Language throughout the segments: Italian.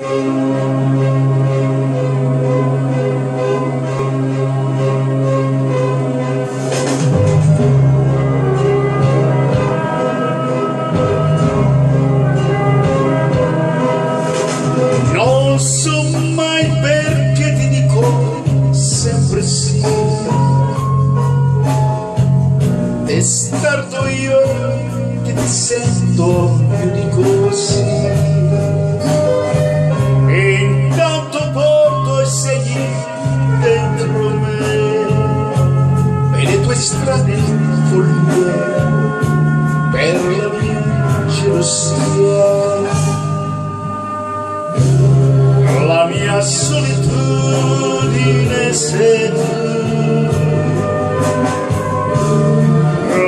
Non so mai perché ti dico sempre sì. Testardo io che ti sento più di così.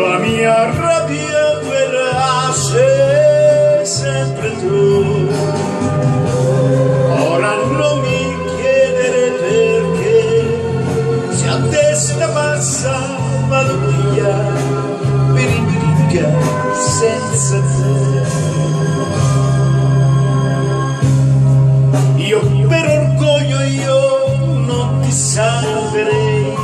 La mia rabbia verace sempre. Ora non mi chiedere perché, se a testa bassa vado via per senza te. Io per orgoglio io ti salverei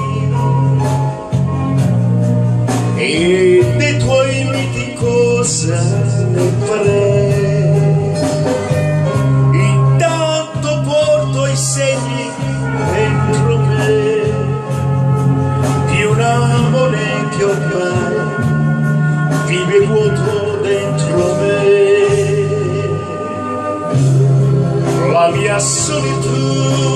e dei tuoi miti cosa ne farei? Intanto porto i segni dentro me di un amore che ormai vive vuoto dentro me. La mia solitudine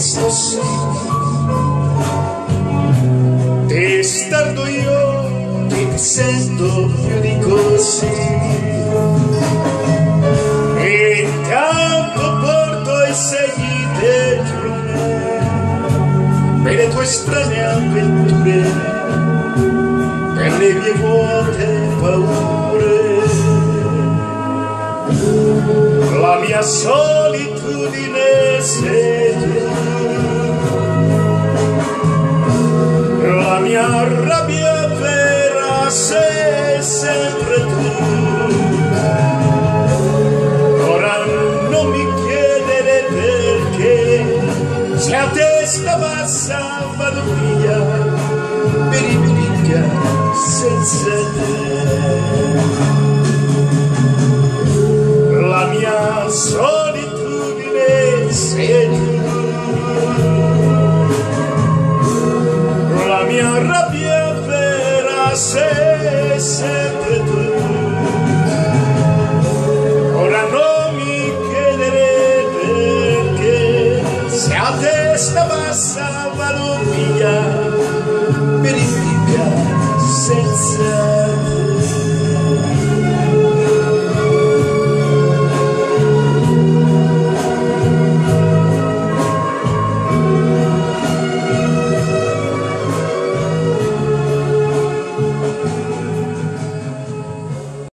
questo sì. Testardo io che ti sento più di così. E intanto porto i segni dentro me per le tue strane avventure per le mie vuote paure. La mia solitudine sei mia rabbia vera sei sempre tu. Ora non mi chiedere perché, se a testa bassa vado via per i senza te passer sempre tu. Ora não me chiedere se a testa passava salvando mia